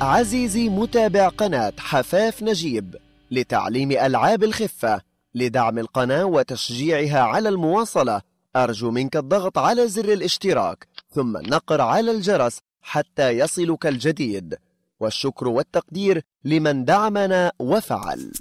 عزيزي متابع قناة حفاف نجيب لتعليم ألعاب الخفة لدعم القناة وتشجيعها على المواصلة. أرجو منك الضغط على زر الاشتراك ثم النقر على الجرس حتى يصلك الجديد. والشكر والتقدير لمن دعمنا وفعل.